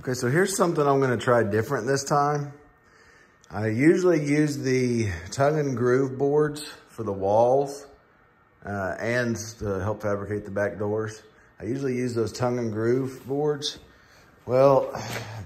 Okay, so here's something I'm gonna try different this time. I usually use the tongue and groove boards for the walls uh, and to help fabricate the back doors. I usually use those tongue and groove boards. Well,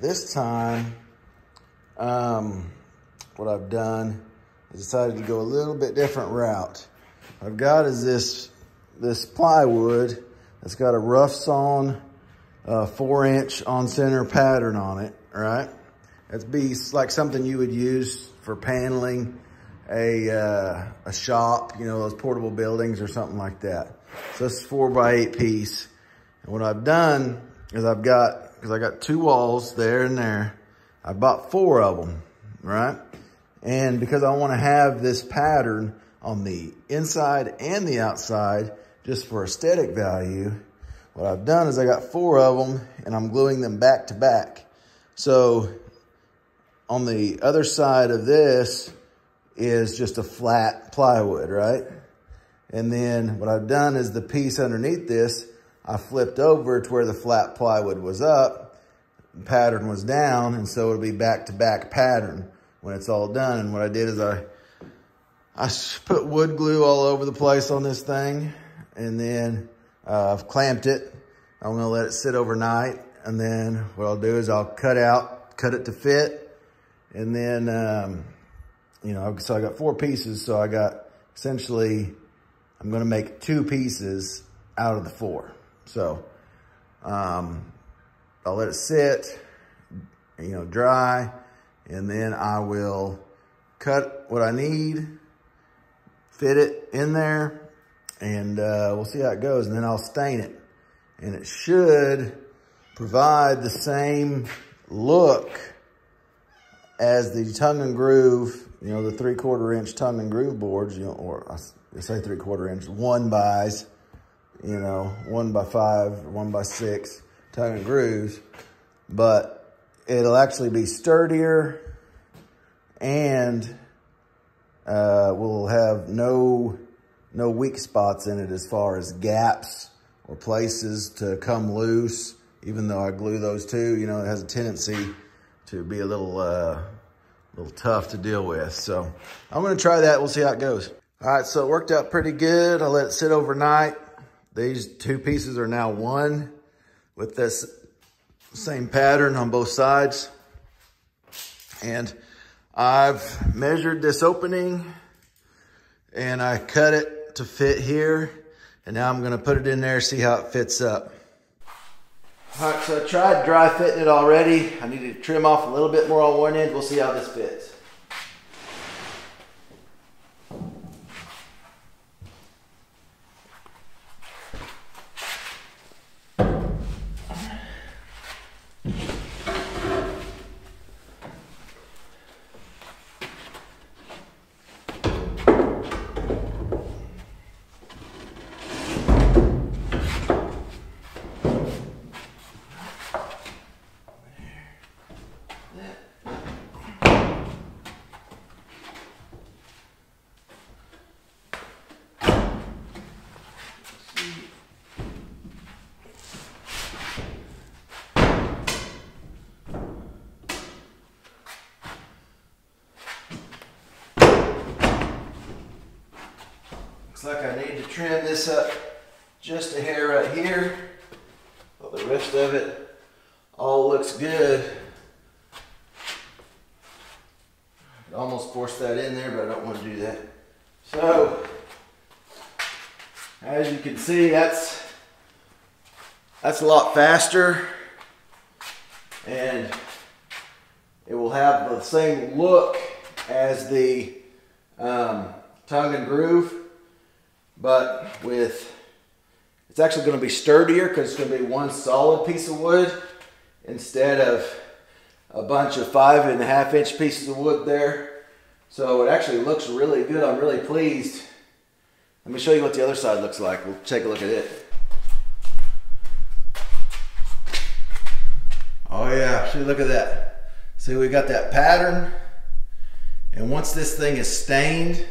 this time, um, what I've done is decided to go a little bit different route. What I've got is this, this plywood that's got a rough sawn uh, four inch on center pattern on it, right? It'd be like something you would use for paneling a, uh, a shop, you know, those portable buildings or something like that. So this is four by eight piece. And what I've done is I've got, cause I got two walls there and there. I bought four of them, right? And because I want to have this pattern on the inside and the outside, just for aesthetic value, what I've done is I got four of them and I'm gluing them back to back. So on the other side of this is just a flat plywood, right? And then what I've done is the piece underneath this, I flipped over to where the flat plywood was up, pattern was down, and so it'll be back to back pattern when it's all done. And what I did is I, I put wood glue all over the place on this thing, and then uh, I've clamped it. I'm gonna let it sit overnight, and then what I'll do is I'll cut out, cut it to fit, and then, um, you know, so I got four pieces, so I got essentially, I'm gonna make two pieces out of the four. So, um, I'll let it sit, you know, dry, and then I will cut what I need, fit it in there, and uh, we'll see how it goes. And then I'll stain it. And it should provide the same look as the tongue and groove, you know, the three quarter inch tongue and groove boards, you know, or I say three quarter inch, one bys, you know, one by five, one by six tongue and grooves, but it'll actually be sturdier and uh, will have no, no weak spots in it as far as gaps or places to come loose. Even though I glue those too, you know, it has a tendency to be a little, uh, little tough to deal with. So I'm gonna try that, we'll see how it goes. All right, so it worked out pretty good. I let it sit overnight. These two pieces are now one with this same pattern on both sides. And I've measured this opening and I cut it to fit here. And now I'm gonna put it in there, see how it fits up. All right, so I tried dry fitting it already. I need to trim off a little bit more on one end. We'll see how this fits. Looks like I need to trim this up just a hair right here. But the rest of it all looks good. I almost forced that in there, but I don't want to do that. So, as you can see, that's that's a lot faster and it will have the same look as the um, tongue and groove but with, it's actually going to be sturdier because it's going to be one solid piece of wood instead of a bunch of five and a half inch pieces of wood there. So it actually looks really good. I'm really pleased. Let me show you what the other side looks like. We'll take a look at it. Oh yeah, see, look at that. See, we got that pattern. And once this thing is stained,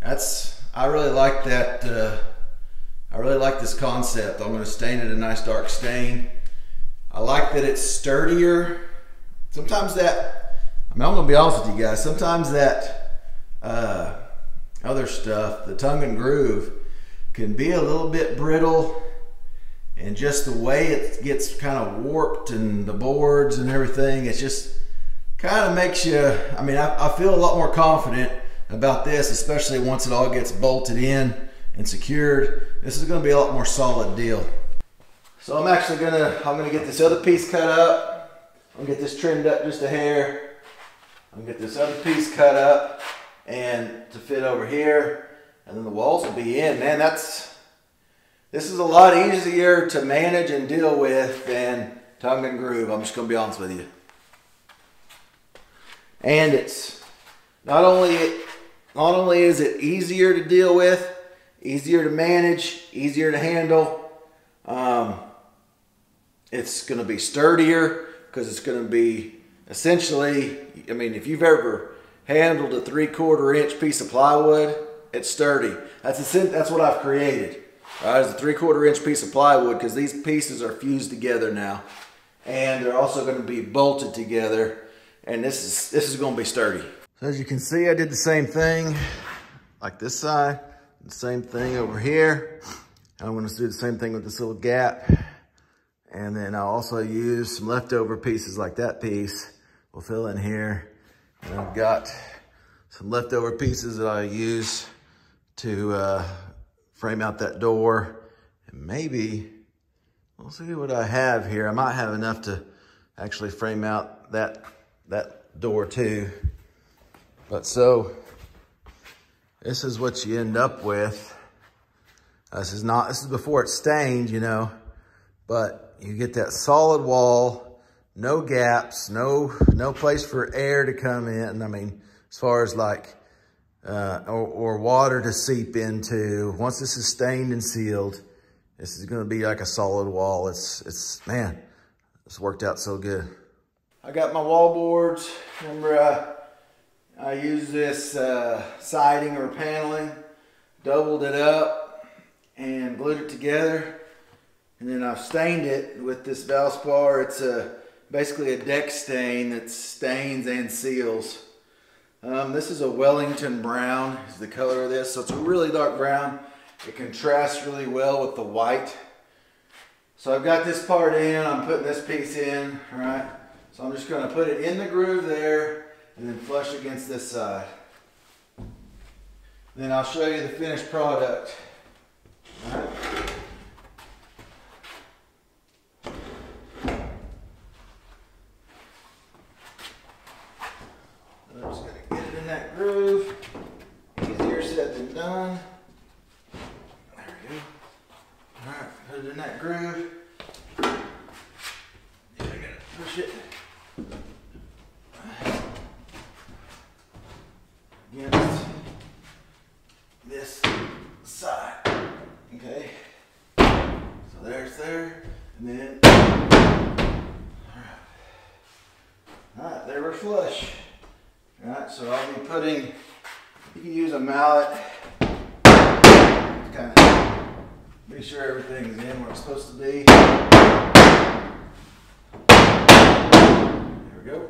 that's I really like that. Uh, I really like this concept. I'm going to stain it a nice dark stain. I like that it's sturdier. Sometimes that, I mean, I'm gonna be honest with you guys, sometimes that uh, other stuff, the tongue and groove, can be a little bit brittle and just the way it gets kind of warped and the boards and everything, it just kind of makes you, I mean, I, I feel a lot more confident about this, especially once it all gets bolted in and secured. This is gonna be a lot more solid deal. So I'm actually gonna, I'm gonna get this other piece cut up. I'm gonna get this trimmed up just a hair. I'm gonna get this other piece cut up and to fit over here. And then the walls will be in. Man, that's, this is a lot easier to manage and deal with than tongue and groove. I'm just gonna be honest with you. And it's not only not only is it easier to deal with, easier to manage, easier to handle, um, it's going to be sturdier because it's going to be essentially, I mean, if you've ever handled a three quarter inch piece of plywood, it's sturdy. That's, a, that's what I've created. Right, it's a three quarter inch piece of plywood because these pieces are fused together now. And they're also going to be bolted together. And this is, this is going to be sturdy. So as you can see, I did the same thing like this side, same thing over here. I'm gonna do the same thing with this little gap. And then I'll also use some leftover pieces like that piece. We'll fill in here. And I've got some leftover pieces that I use to uh, frame out that door. And maybe, we'll see what I have here. I might have enough to actually frame out that, that door too. But so, this is what you end up with. This is not, this is before it's stained, you know, but you get that solid wall, no gaps, no, no place for air to come in. I mean, as far as like, uh, or, or water to seep into. Once this is stained and sealed, this is gonna be like a solid wall. It's, it's, man, it's worked out so good. I got my wall boards. Remember, uh, I used this uh, siding or paneling, doubled it up and glued it together. And then I've stained it with this Valspar. It's a, basically a deck stain that stains and seals. Um, this is a Wellington brown is the color of this. So it's a really dark brown. It contrasts really well with the white. So I've got this part in, I'm putting this piece in, right? So I'm just gonna put it in the groove there and then flush against this side. Then I'll show you the finished product. I'm just to get it in that groove. Easier said than done. There we go. Alright, put it in that groove. Yeah, I gotta push it. against this side. Okay. So there's there, and then all right, there we're flush. All right, so I'll be putting. You can use a mallet kind of be sure everything's in where it's supposed to be. There we go.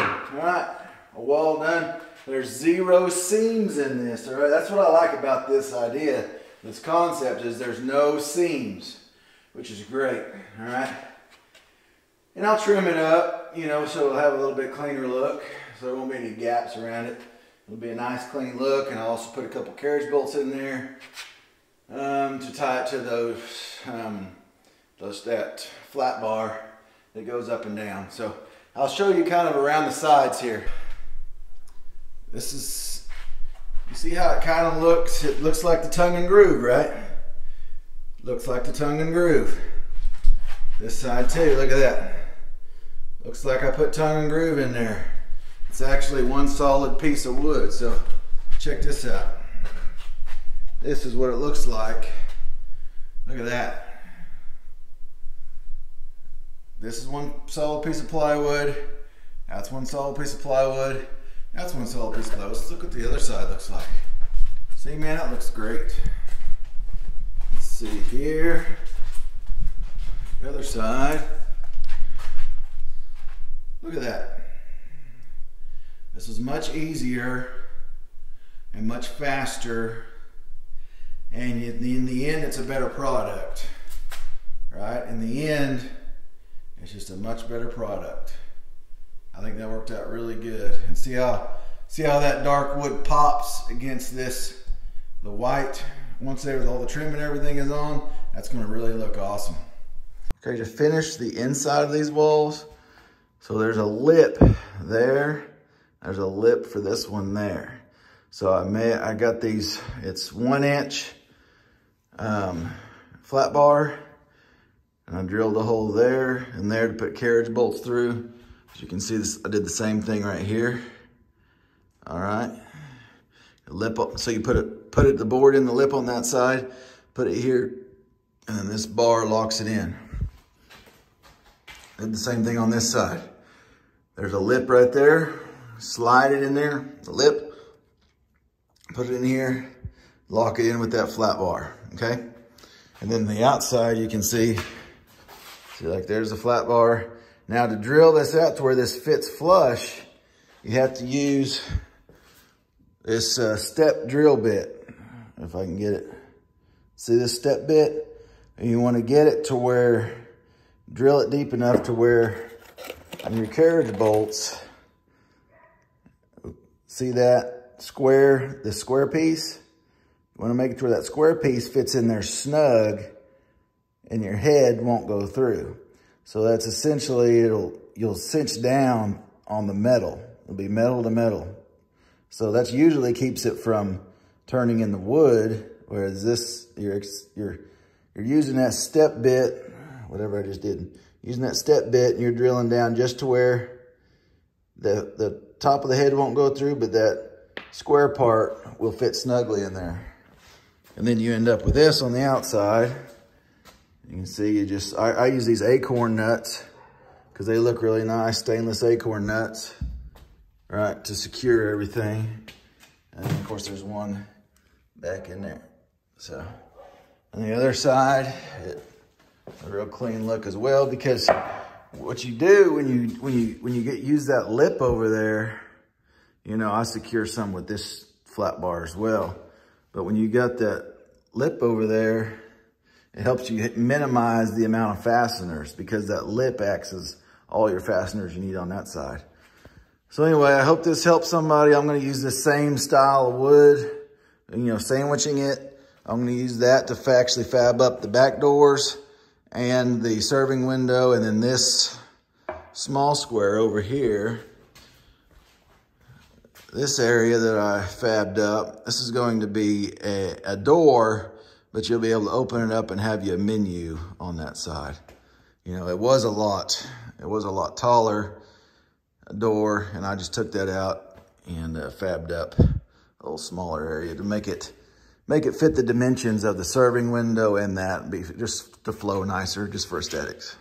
All right a wall done. There's zero seams in this, all right? That's what I like about this idea, this concept is there's no seams, which is great, all right? And I'll trim it up, you know, so it'll have a little bit cleaner look, so there won't be any gaps around it. It'll be a nice clean look, and I'll also put a couple carriage bolts in there um, to tie it to those, um, those that flat bar that goes up and down. So I'll show you kind of around the sides here. This is, see how it kind of looks? It looks like the tongue and groove, right? Looks like the tongue and groove. This side too, look at that. Looks like I put tongue and groove in there. It's actually one solid piece of wood, so check this out. This is what it looks like. Look at that. This is one solid piece of plywood. That's one solid piece of plywood. That's one solid piece of Let's look what the other side looks like. See, man, that looks great. Let's see here. The other side. Look at that. This is much easier and much faster. And in the end, it's a better product, right? In the end, it's just a much better product. I think that worked out really good. And see how, see how that dark wood pops against this, the white, once there with all the trim and everything is on, that's gonna really look awesome. Okay, to finish the inside of these walls, so there's a lip there, there's a lip for this one there. So I may, I got these, it's one inch um, flat bar, and I drilled a hole there and there to put carriage bolts through. As you can see, this I did the same thing right here. All right, lip so you put it, put it the board in the lip on that side, put it here, and then this bar locks it in. Did the same thing on this side. There's a lip right there. Slide it in there, the lip. Put it in here. Lock it in with that flat bar, okay? And then the outside, you can see, see like there's a flat bar. Now to drill this out to where this fits flush, you have to use this uh, step drill bit, if I can get it. See this step bit? And you wanna get it to where drill it deep enough to where on your carriage bolts, see that square, the square piece? You wanna make it to where that square piece fits in there snug and your head won't go through. So that's essentially, it'll you'll cinch down on the metal. It'll be metal to metal. So that usually keeps it from turning in the wood, whereas this, you're, you're, you're using that step bit whatever I just did. Using that step bit and you're drilling down just to where the, the top of the head won't go through, but that square part will fit snugly in there. And then you end up with this on the outside. You can see you just, I, I use these acorn nuts because they look really nice, stainless acorn nuts, right, to secure everything. And of course there's one back in there. So on the other side, it a real clean look as well because what you do when you when you when you get use that lip over there, you know, I secure some with this flat bar as well. But when you got that lip over there, it helps you minimize the amount of fasteners because that lip acts as all your fasteners you need on that side. So anyway, I hope this helps somebody. I'm gonna use the same style of wood, you know, sandwiching it. I'm gonna use that to actually fab up the back doors and the serving window and then this small square over here this area that I fabbed up this is going to be a, a door but you'll be able to open it up and have you a menu on that side you know it was a lot it was a lot taller door and I just took that out and uh, fabbed up a little smaller area to make it make it fit the dimensions of the serving window and that be just to flow nicer just for aesthetics.